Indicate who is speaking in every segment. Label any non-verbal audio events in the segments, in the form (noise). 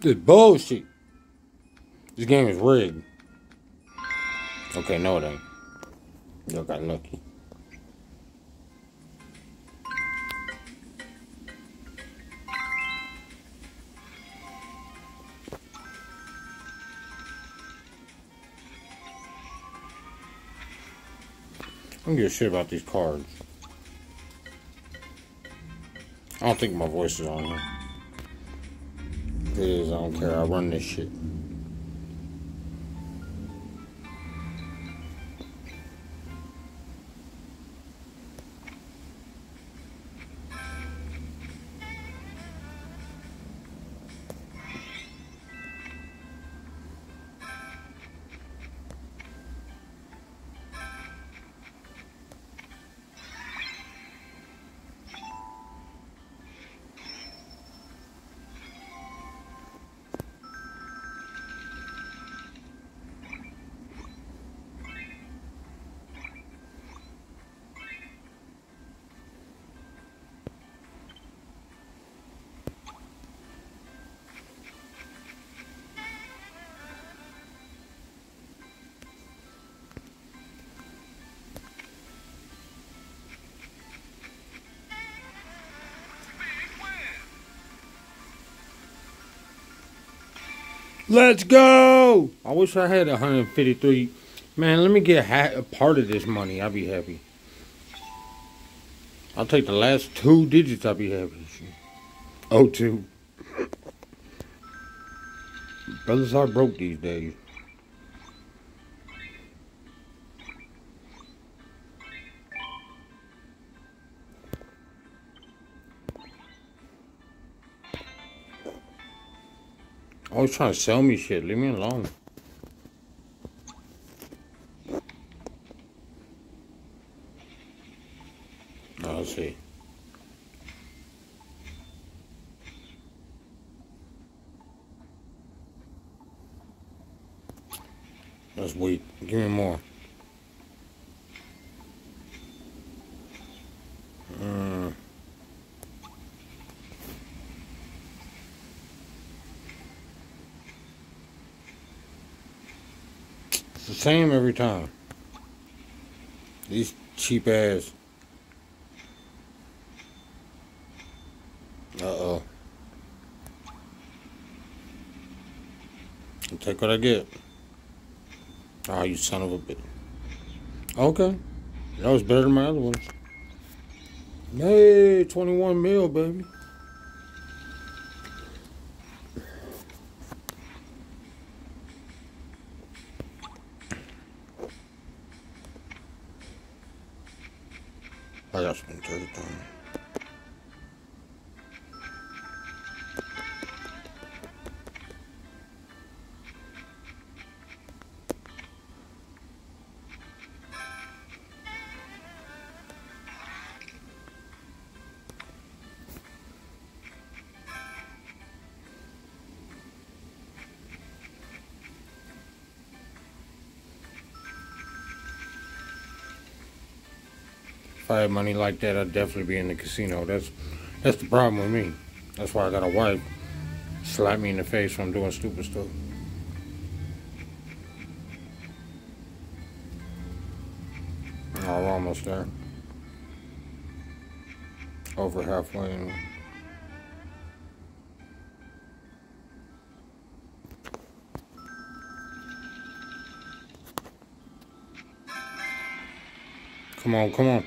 Speaker 1: This bullshit. This game is rigged. Okay, no it ain't. Y'all got lucky. I don't give a shit about these cards. I don't think my voice is on here. I don't care. I run this shit. Let's go! I wish I had 153. Man, let me get a part of this money. I'll be happy. I'll take the last two digits. I'll be happy. Oh, two. Brothers are broke these days. Always trying to sell me shit. Leave me alone. I'll see. That's weak. Give me more. Mm. It's the same every time. These cheap ass. Uh oh. I'll take what I get. Oh, you son of a bitch. Okay. That was better than my other ones. Hey, 21 mil, baby. I If I had money like that, I'd definitely be in the casino. That's that's the problem with me. That's why I got a wife slap me in the face when I'm doing stupid stuff. Oh, we're almost there. Over halfway. In. Come on, come on.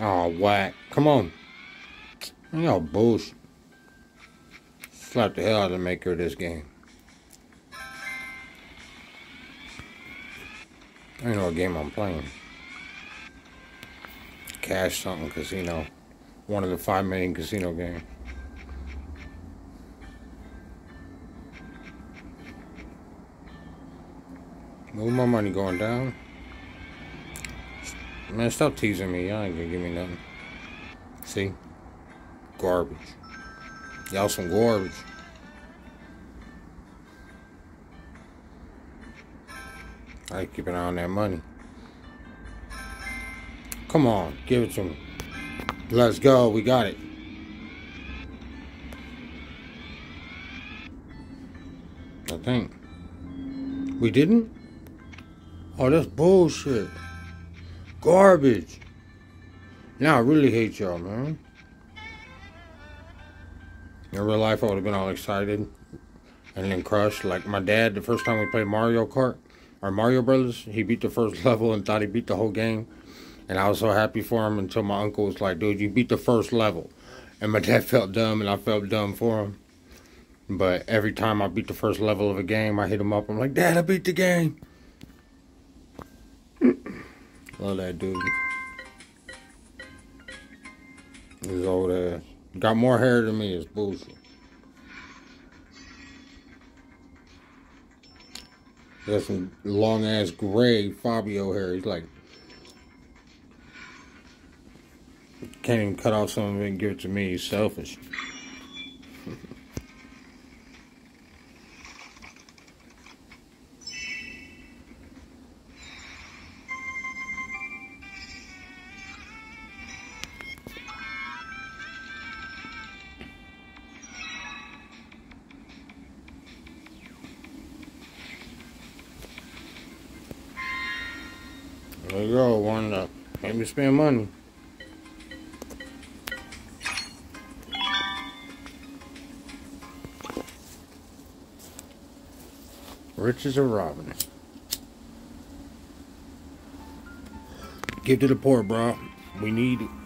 Speaker 1: Oh, whack. Come on. Y'all bullshit. Slap the hell out of the maker of this game. I know what game I'm playing. Cash something casino. One of the five million casino games. Move my money going down. Man, stop teasing me. Y'all ain't gonna give me nothing. See? Garbage. Y'all some garbage. I keep an eye on that money. Come on, give it to me. Let's go. We got it. I think. We didn't? Oh, that's bullshit. Garbage. Now I really hate y'all, man. In real life, I would have been all excited and then crushed. Like my dad, the first time we played Mario Kart or Mario Brothers, he beat the first (laughs) level and thought he beat the whole game. And I was so happy for him until my uncle was like, dude, you beat the first level. And my (laughs) dad felt dumb and I felt dumb for him. But every time I beat the first level of a game, I hit him up. I'm like, Dad, I beat the game. Love that dude. His old ass. Got more hair than me. It's bullshit. Got some long ass gray Fabio hair. He's like, can't even cut off some of it and give it to me. He's selfish. Spend money. Riches are robbing. Give to the poor, bro. We need it.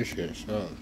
Speaker 1: This shit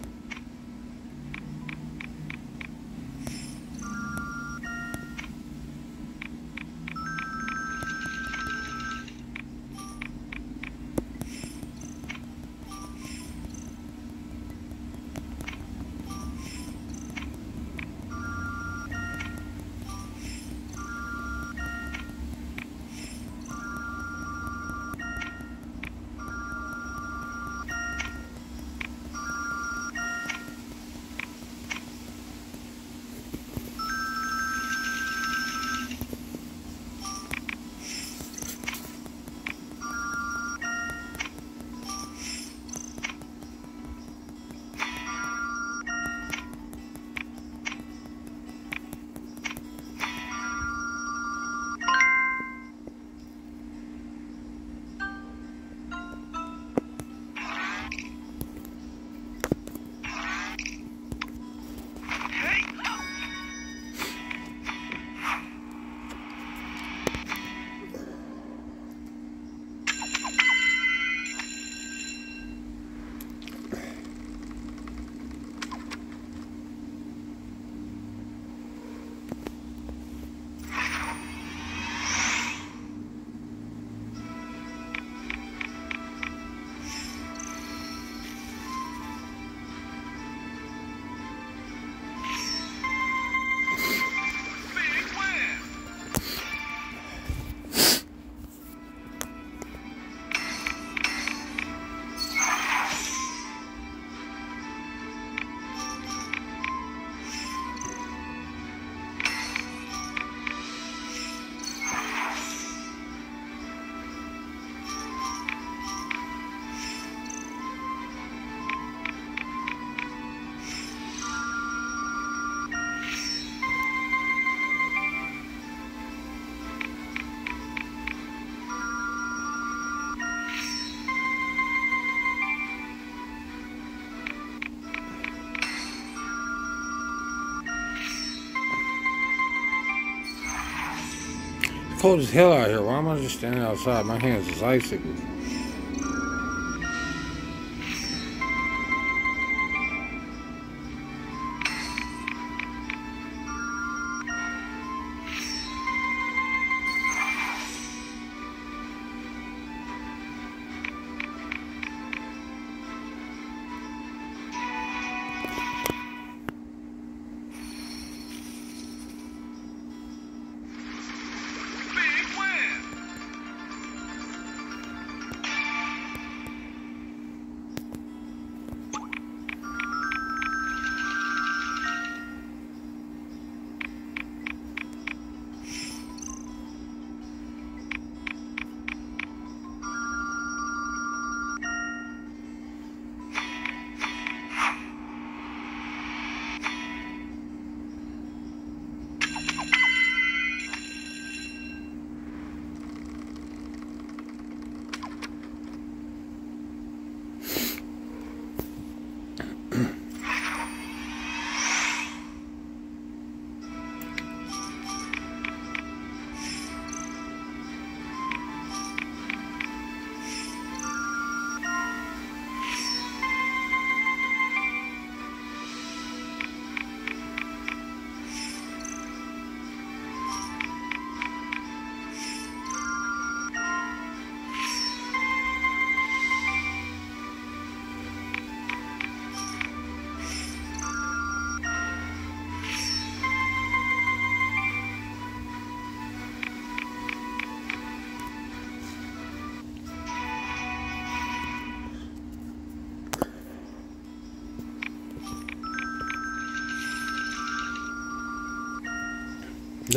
Speaker 1: cold as hell out here. Why am I just standing outside? My hands is icicle.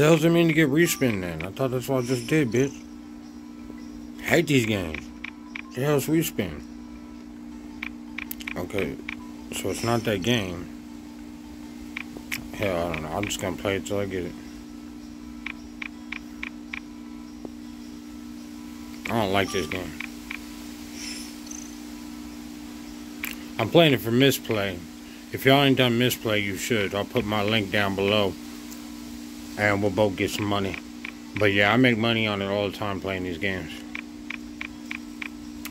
Speaker 1: The hell does it mean to get respin then? I thought that's what I just did, bitch. Hate these games. The hell's respin? Okay, so it's not that game. Hell, I don't know. I'm just gonna play it till I get it. I don't like this game. I'm playing it for Mistplay. If y'all ain't done Mistplay, you should. I'll put my link down below and we'll both get some money. But yeah, I make money on it all the time playing these games.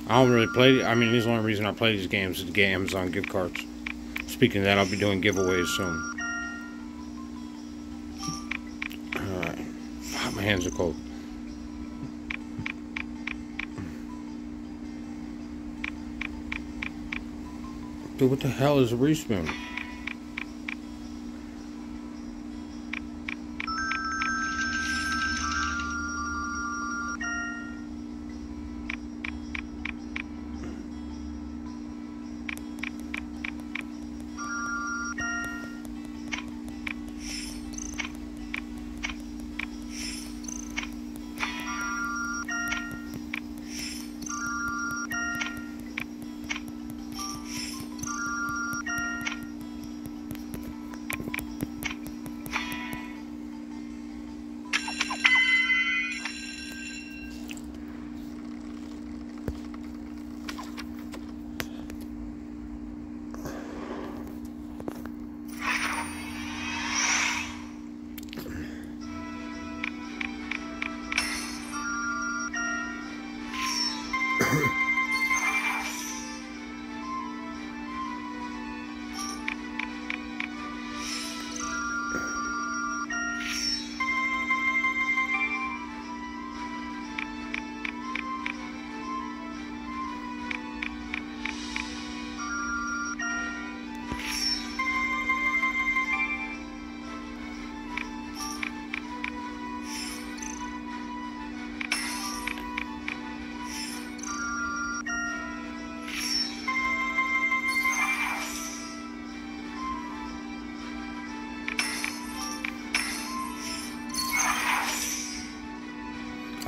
Speaker 1: I don't really play. I mean, this is the only reason I play these games is to get Amazon gift cards. Speaking of that, I'll be doing giveaways soon. Alright. My hands are cold. Dude, what the hell is a respin?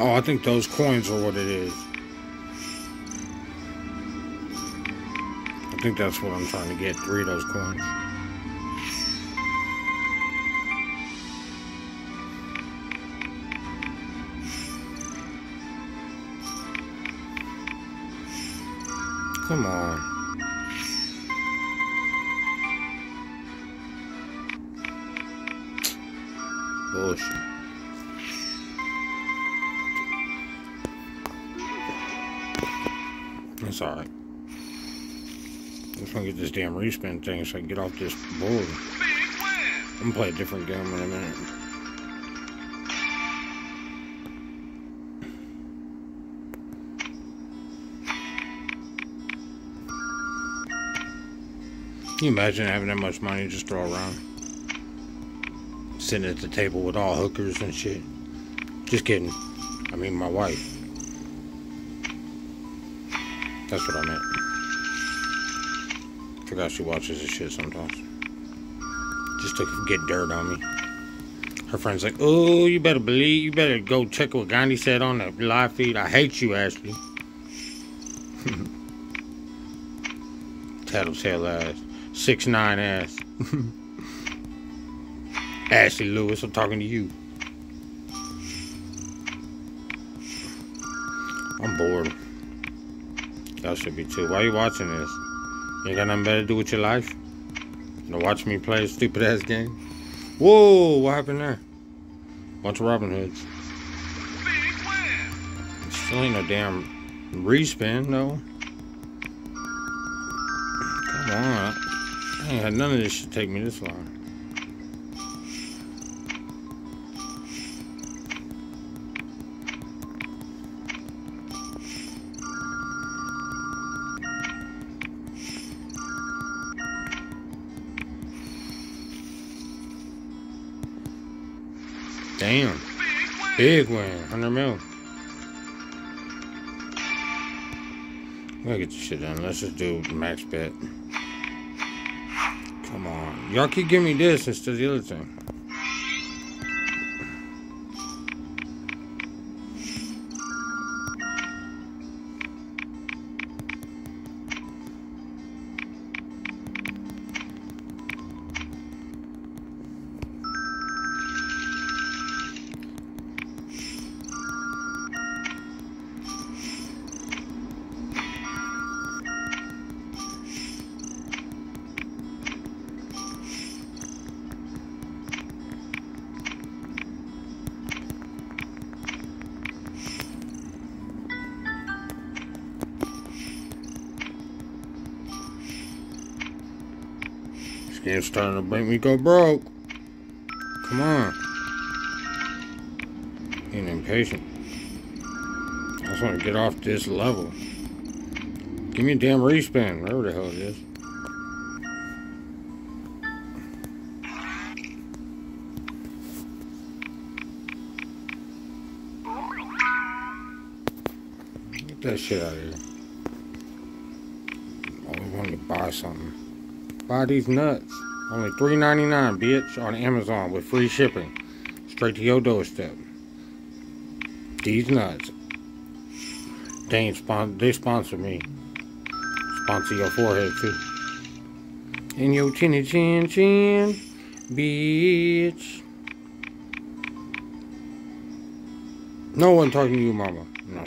Speaker 1: Oh, I think those coins are what it is. I think that's what I'm trying to get, three of those coins. Come on. Bullshit. Alright. I'm just gonna get this damn respin thing so I can get off this board. I'm gonna play a different game in a minute. Can you imagine having that much money just throw around? Sitting at the table with all hookers and shit. Just kidding. I mean, my wife. That's what I meant. Forgot she watches this shit sometimes. Just to get dirt on me. Her friend's like, oh, you better believe, you better go check what Ghandi said on the live feed. I hate you, Ashley. (laughs) Tattletale ass. Six nine ass. (laughs) Ashley Lewis, I'm talking to you. Should be too. Why are you watching this? You got nothing better to do with your life? You watch me play a stupid ass game? Whoa, what happened there? Bunch of Robin Hoods. Still ain't no damn respin, no. Come on. I ain't had none of this should take me this long. Damn. Big win. 100 mil. Gotta get this shit done. Let's just do max bet. Come on. Y'all keep giving me this instead of the other thing. Starting to make me go broke. Come on. Getting impatient. I just want to get off this level. Give me a damn respin, whatever the hell it is. Get that shit out of here. I Always wanted to buy something. Buy these nuts. Only $3.99, bitch, on Amazon with free shipping. Straight to your doorstep. These nuts. They ain't spon they sponsor me. Sponsor your forehead too. And your chinny chin chin, bitch. No one talking to you, mama. No.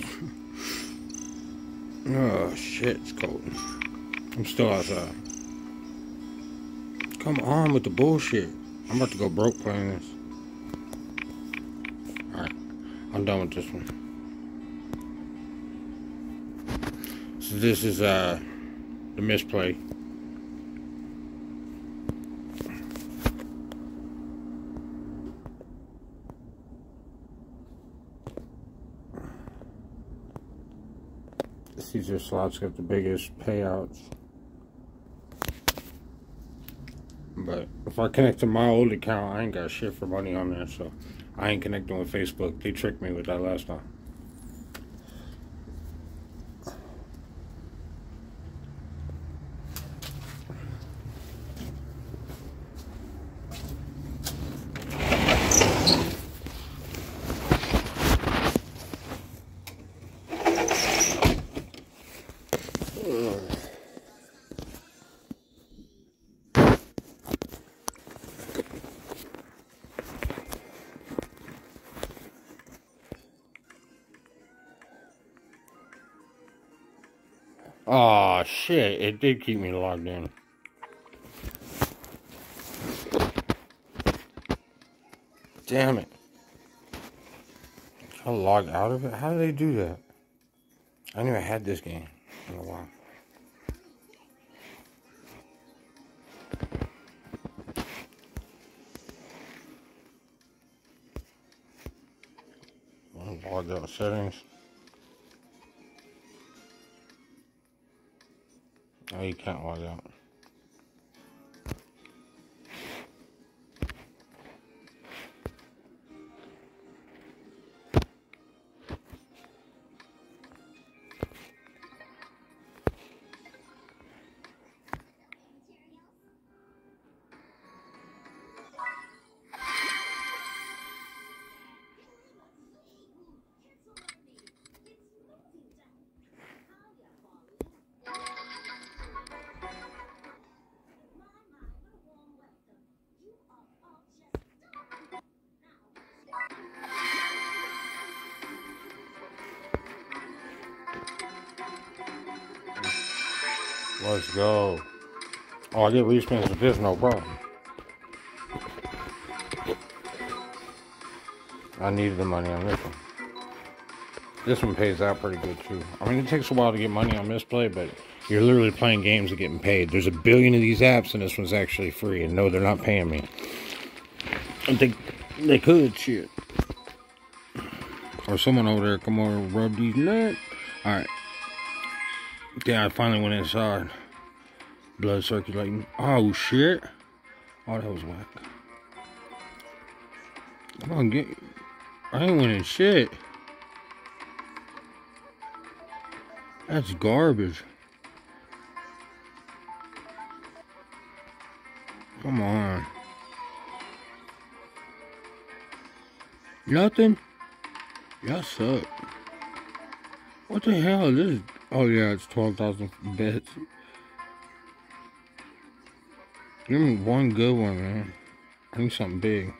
Speaker 1: (laughs) oh shit, it's cold. I'm still outside. Come on with the bullshit. I'm about to go broke playing this. Alright. I'm done with this one. So this is uh the Mistplay. Caesars slots got the biggest payouts. But if I connect to my old account, I ain't got shit for money on there, so I ain't connecting with Facebook. They tricked me with that last time. Did keep me logged in. Damn it. I log out of it? How do they do that? I I had this game. in a while. Log out settings. You can't log out. Let's go. Oh, I get respins with this, no problem. I needed the money on this one. This one pays out pretty good too. I mean, it takes a while to get money on Mistplay, but you're literally playing games and getting paid. There's a billion of these apps, and this one's actually free. And no, they're not paying me. I think they could, shit. Or someone over there come over and rub these nuts. Alright. Yeah, I finally went inside. Blood circulating. Oh, shit. Oh, that was whack. Come on, get... I ain't winning shit. That's garbage. Come on. Nothing? Y'all suck. What the hell? This is... Oh, yeah, it's 12,000 bits. Give me one good one, man. I need something big.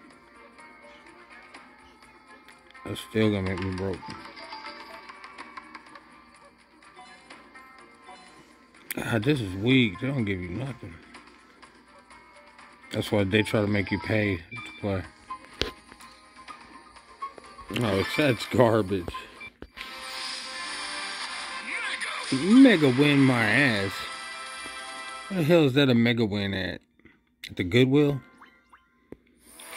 Speaker 1: That's still gonna make me broke. God, this is weak. They don't give you nothing. That's why they try to make you pay to play. Oh, it's, that's garbage. Mega win my ass. What the hell is that a mega win at? The Goodwill?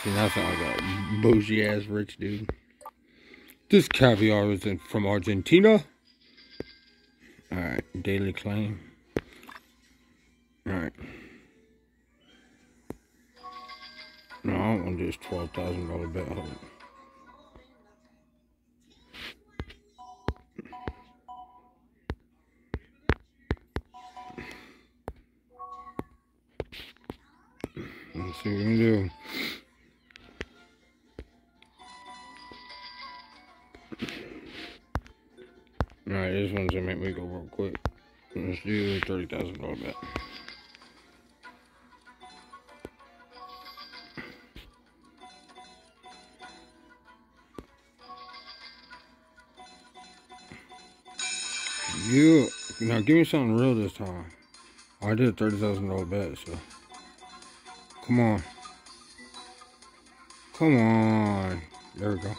Speaker 1: See, now sound like a bougie ass rich dude. This caviar is from Argentina. Alright, daily claim. Alright. No, I don't want this $12,000 bet. Let's see what we do. Alright, this one's gonna make me go real quick. Let's do a $30,000 bet. You now give me something real this time. I did a thirty thousand dollar bet, so come on. Come on. There we go.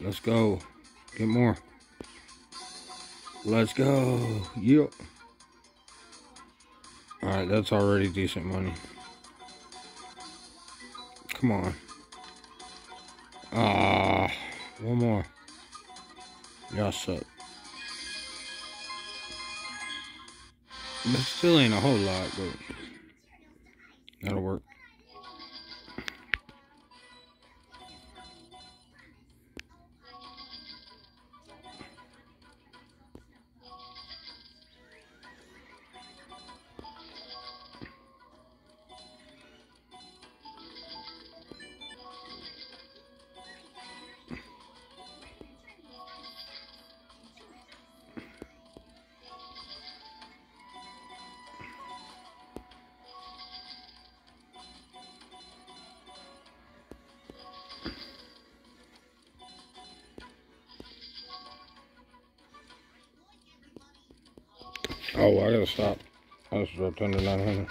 Speaker 1: Let's go. Get more. Let's go. Yep. Alright, that's already decent money. Come on. Ah, one more. Y'all suck. Still ain't a whole lot, but that'll work. Oh, I gotta stop. I just dropped under 900.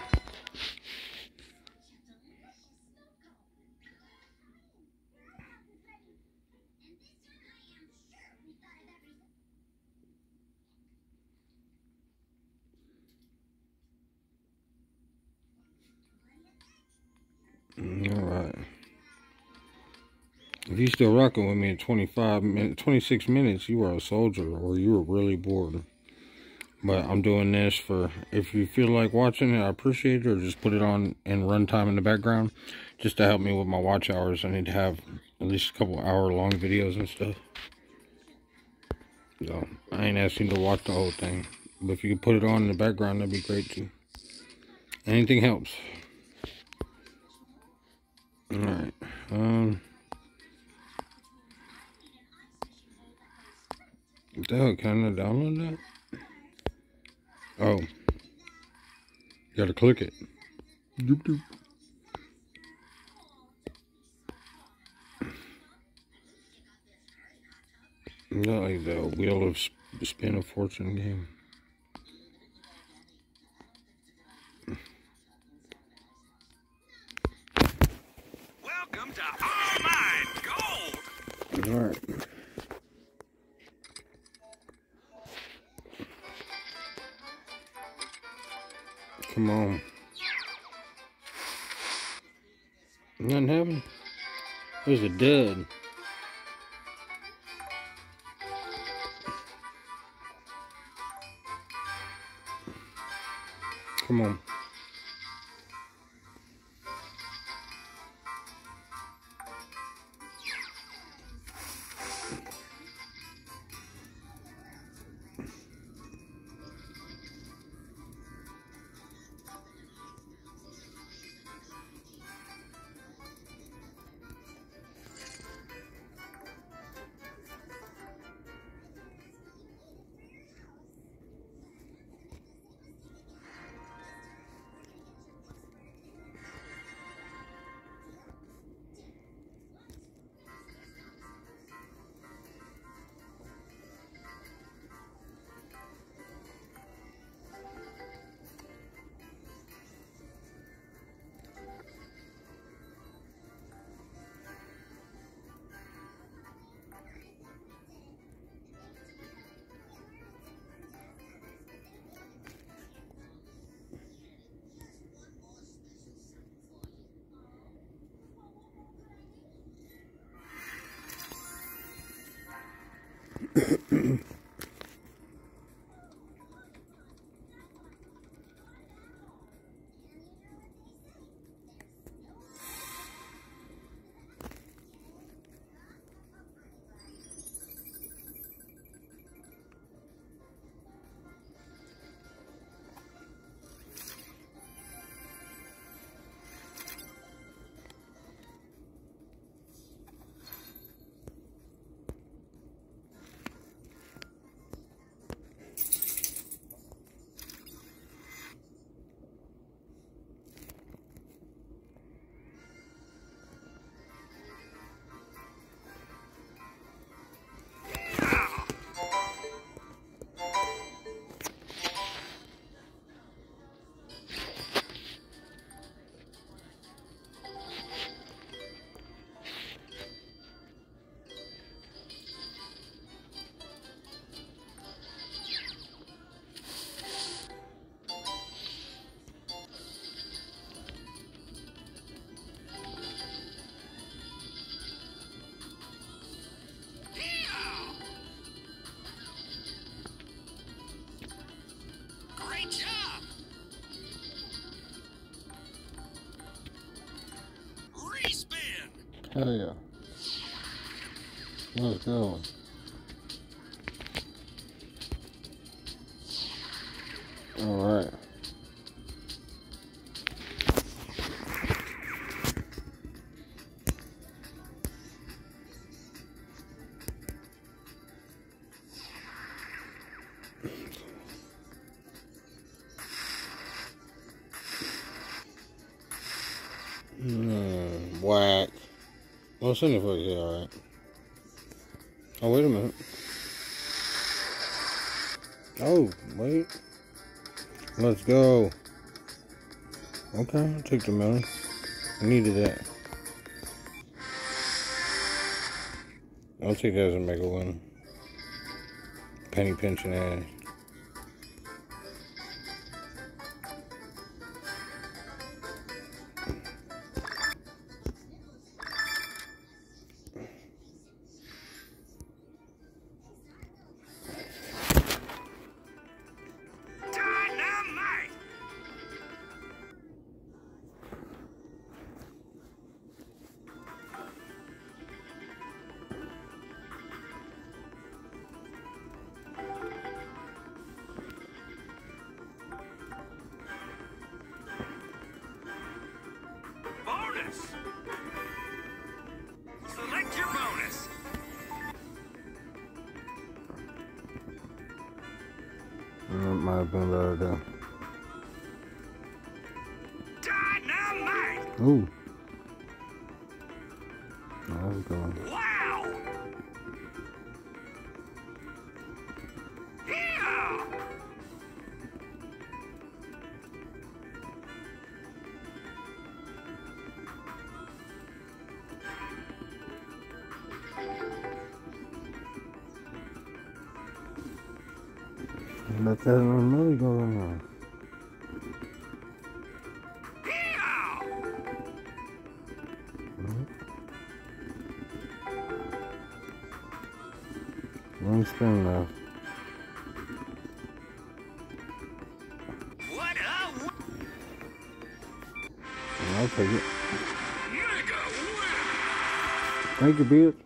Speaker 1: Mm, all right. If you're still rocking with me at 25 minutes, 26 minutes, you are a soldier or you are really bored. But I'm doing this for, if you feel like watching it, I appreciate it, or just put it on in runtime in the background, just to help me with my watch hours. I need to have at least a couple hour long videos and stuff. So, I ain't asking to watch the whole thing. But if you could put it on in the background, that'd be great too. Anything helps. Alright. Um... What the hell, can I download that? Oh. You gotta click it. Doop doop. Not like the Wheel of Spin of Fortune game.
Speaker 2: Welcome to All Mine Gold!
Speaker 1: Alright. Come on. Nothing happened. There's a dud. Come on.
Speaker 2: Respin! (coughs)
Speaker 1: Hell yeah. Let's go. What's in the fuck? Yeah, alright. Oh, wait a minute. Oh, wait. Let's go. Okay, I'll take the million. I needed that. I'll take that as a mega win. Penny pinching ass.
Speaker 3: bunlardan.
Speaker 2: Dynamite!
Speaker 3: Ooh. Thank you, bitch.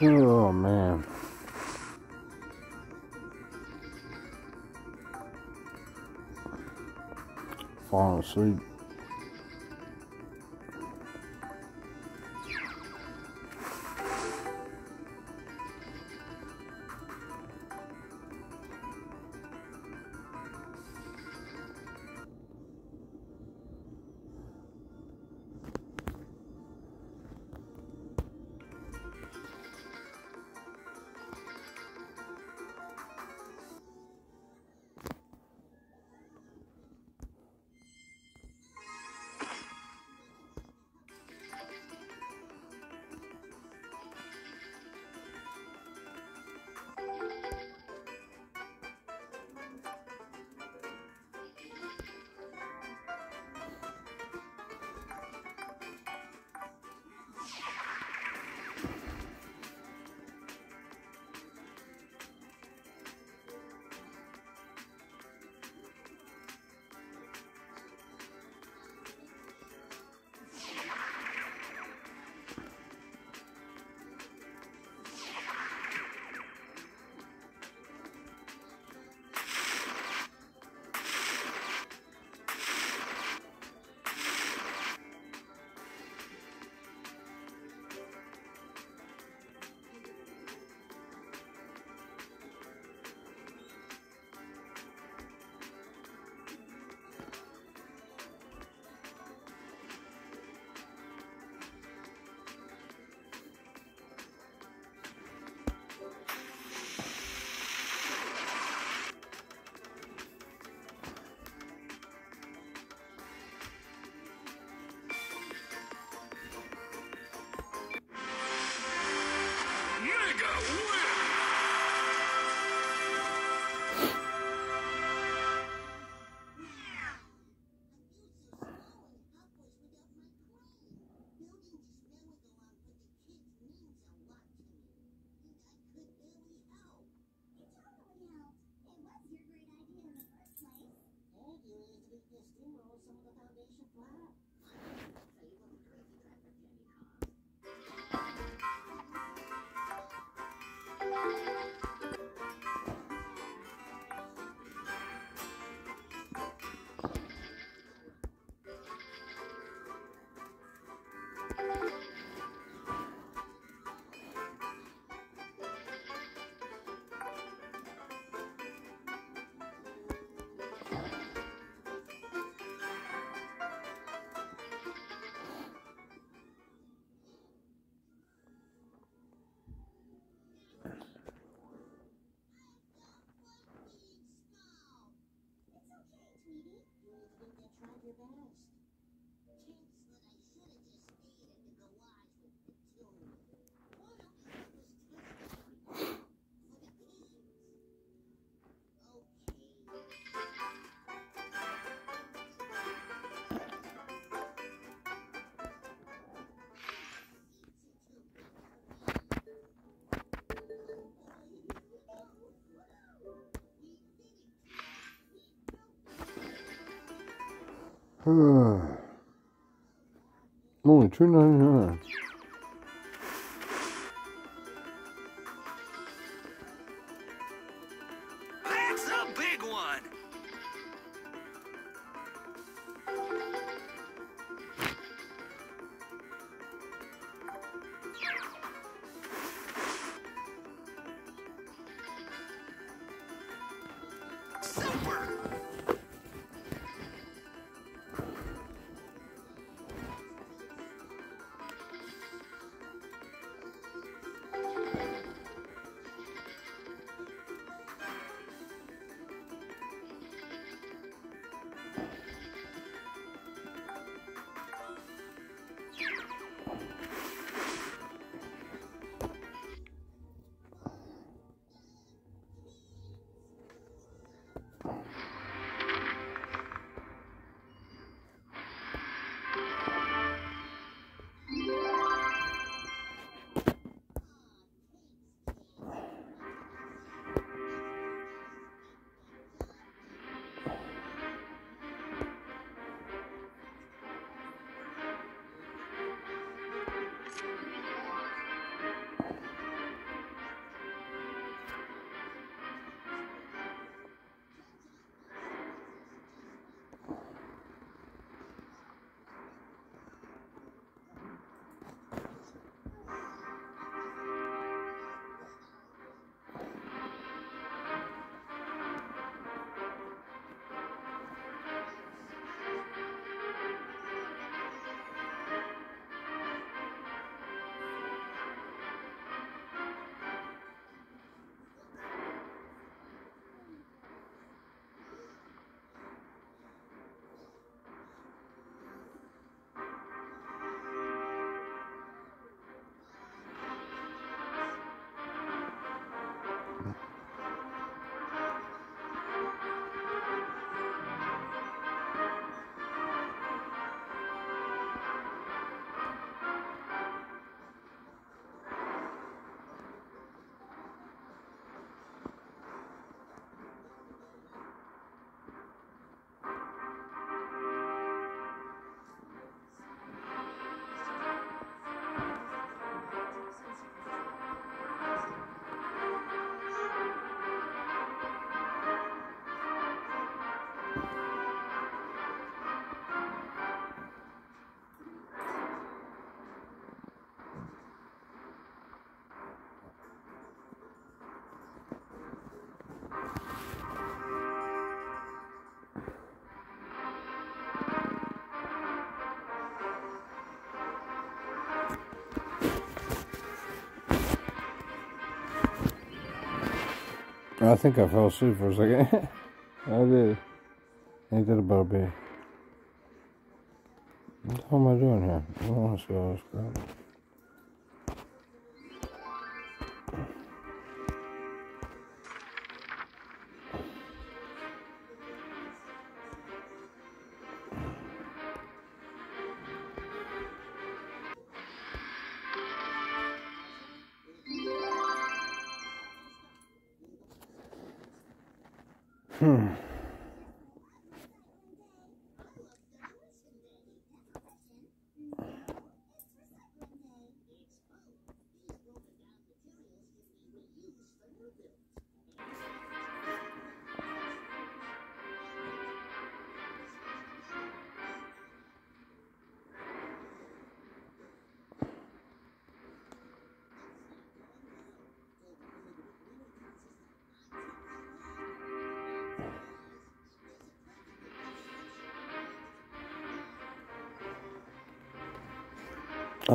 Speaker 3: Oh man. Falling asleep. Only two ninety nine. I think I fell asleep for a second. (laughs) I did. Ain't that about big? What the hell am I doing here? I don't want to see all this crap.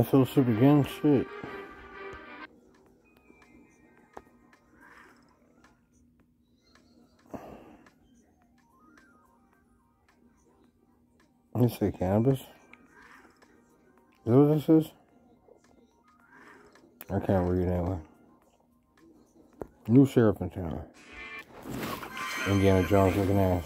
Speaker 3: I feel super again. Shit. You say cannabis? Is that what this is? I can't read anyway. New sheriff in town. Indiana Jones looking ass.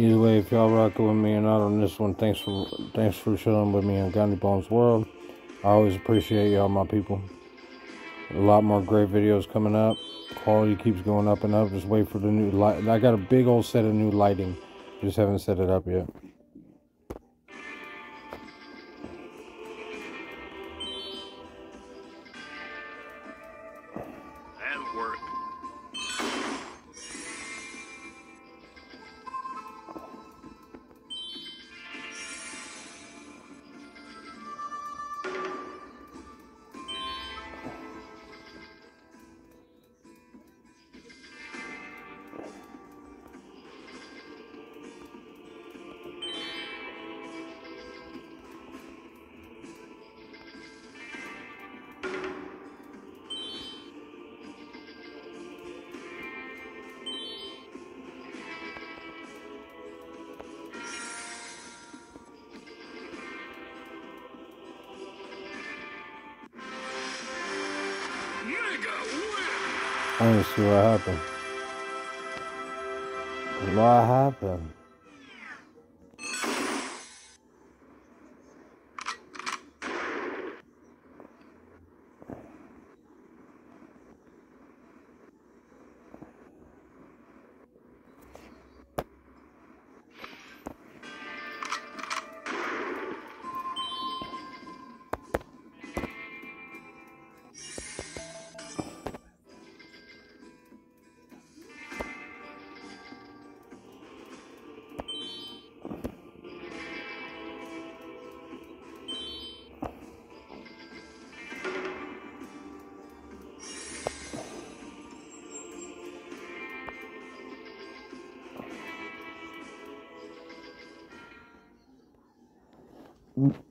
Speaker 3: Either way, if y'all rocking with me or not on this one, thanks for thanks for chilling with me on Ghandi Bonez World. I always appreciate y'all, my people. A lot more great videos coming up. Quality keeps going up and up. Just wait for the new light. I got a big old set of new lighting. Just haven't set it up yet. To
Speaker 2: Mm-hmm.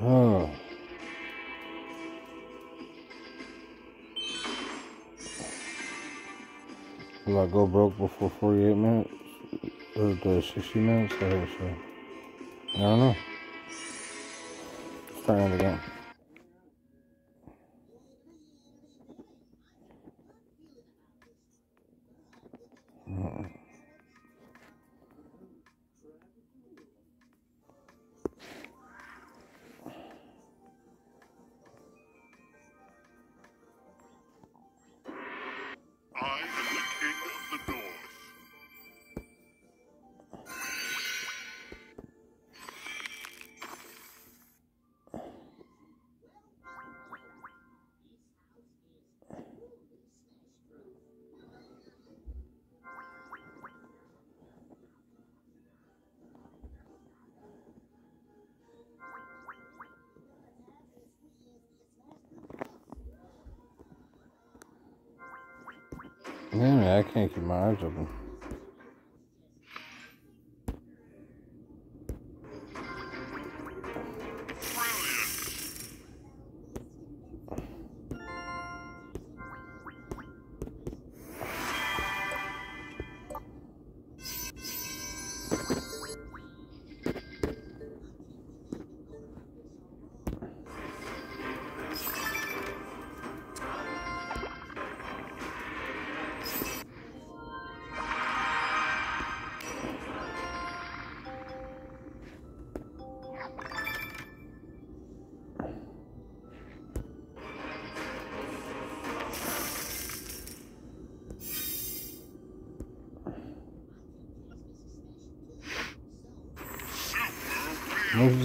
Speaker 3: Oh. Will I go broke before 48 minutes? Or the 60 minutes? I so. I don't know. Try it again. Man, I can't keep my eyes open.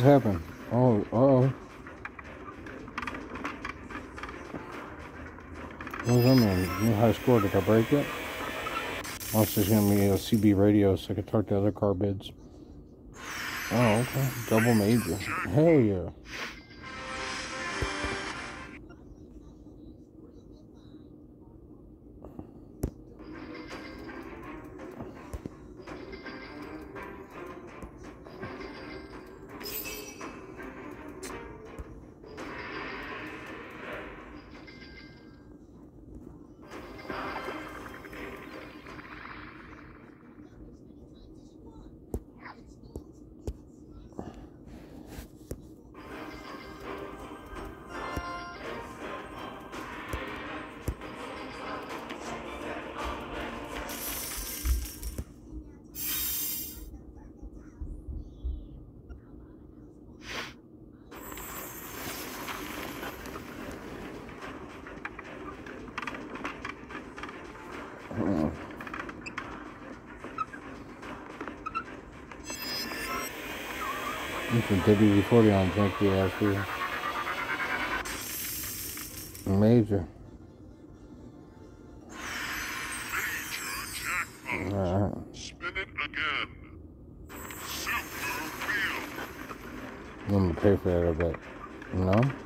Speaker 3: Just happened? Oh, uh oh. What does that mean? New high score. Did I break it? Oh, it's just gonna be a CB radio so I can talk to other car bids. Oh, okay. Double major. Hell yeah. WD-40 on ass here. Major.
Speaker 2: Major jackpot.
Speaker 3: Alright.
Speaker 2: Spin it again. Super wheel.
Speaker 3: I'm gonna pay for that, I bet. No? Oh,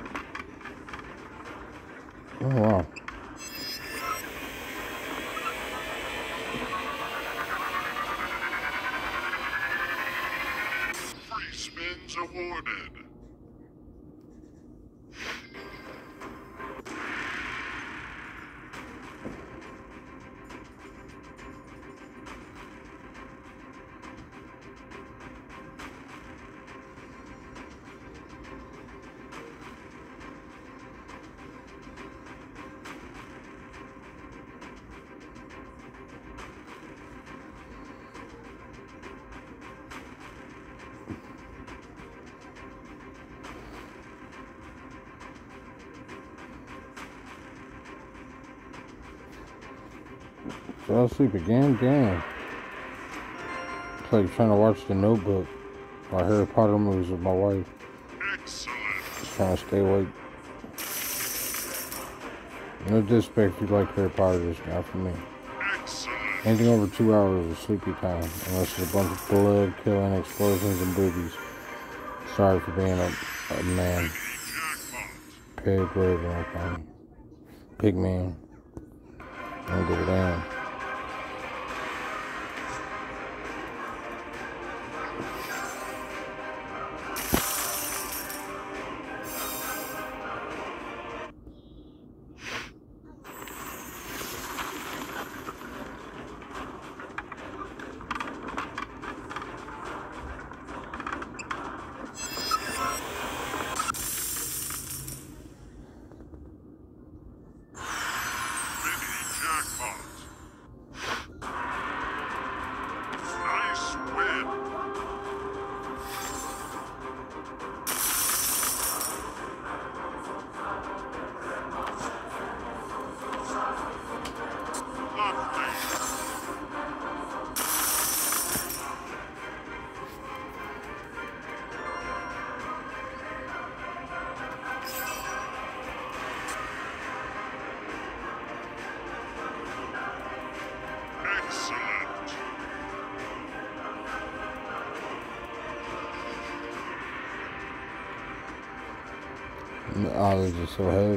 Speaker 3: Fell asleep again? Damn. It's like trying to watch The Notebook or Harry Potter movies with my wife.
Speaker 2: Excellent.
Speaker 3: Just trying to stay awake. No disrespect if you like Harry Potter, just not for me.
Speaker 2: Excellent.
Speaker 3: Anything over two hours is sleepy time, unless it's a bunch of blood, killing, explosions, and boobies. Sorry for being a, a man. Pig, whatever I call. Pig man. I don't give a damn. So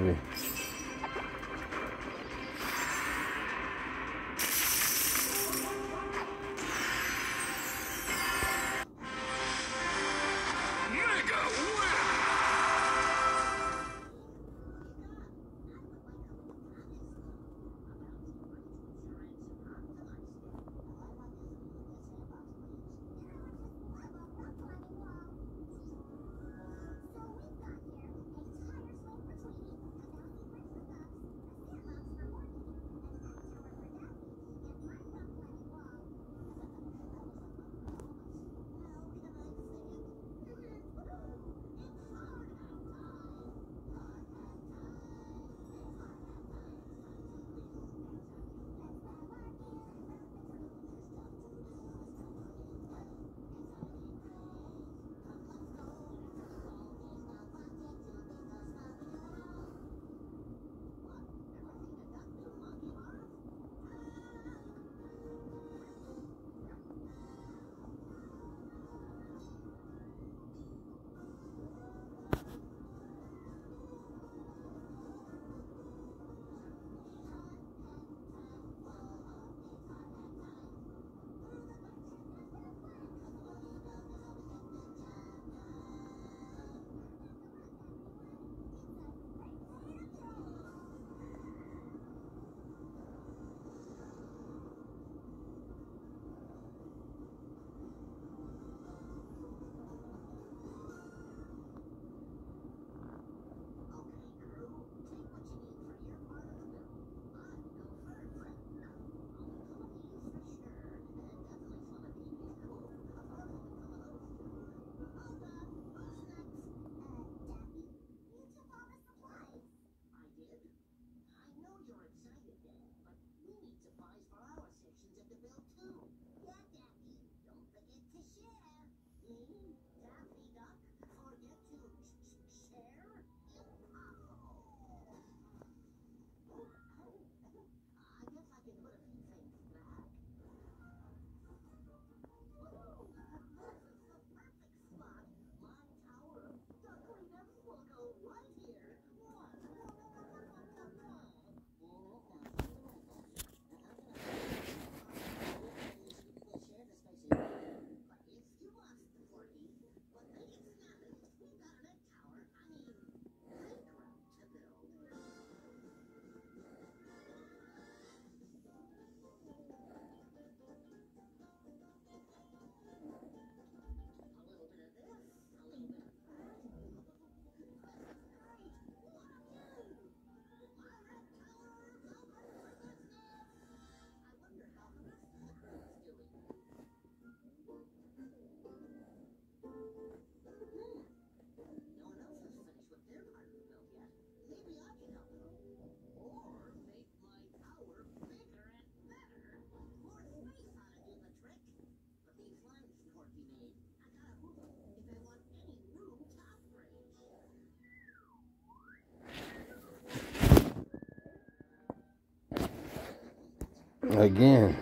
Speaker 3: Again.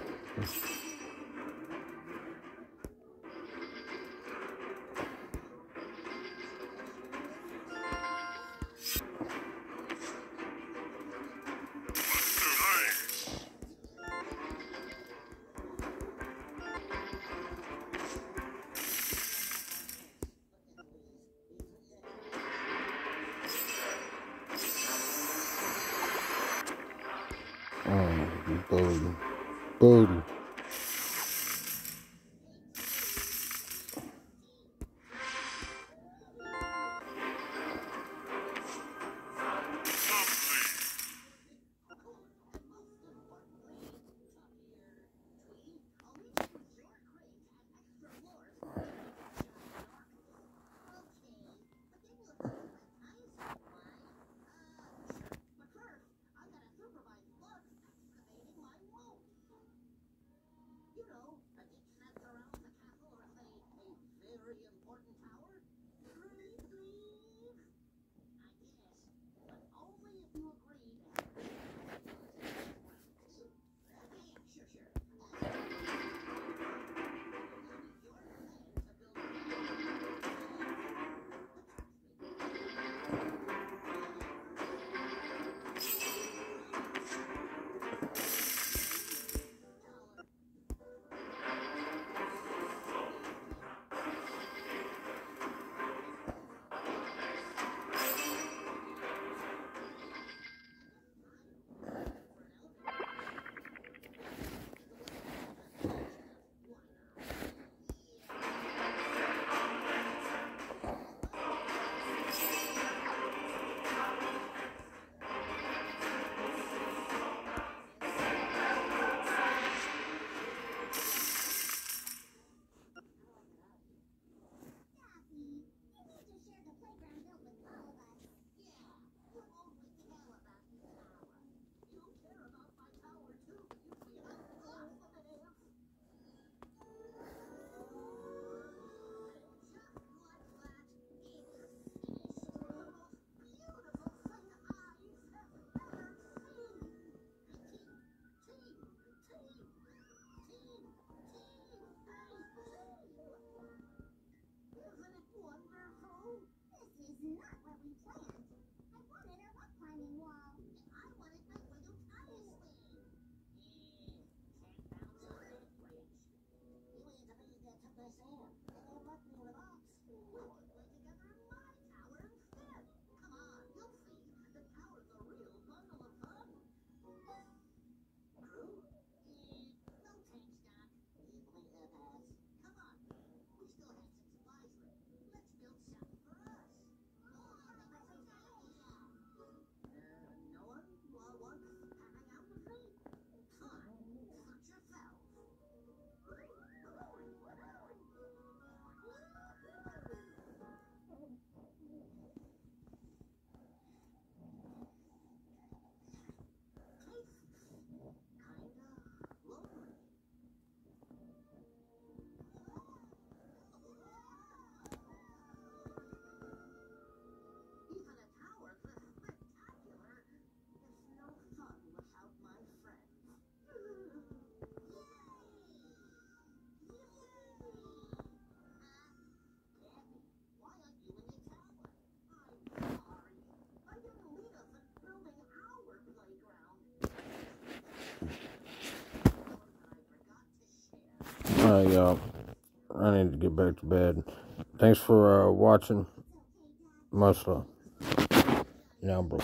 Speaker 3: Oh, Bodie. Bodie. All right, y'all. I need to get back to bed. Thanks for uh, watching. Much love. Now, bro.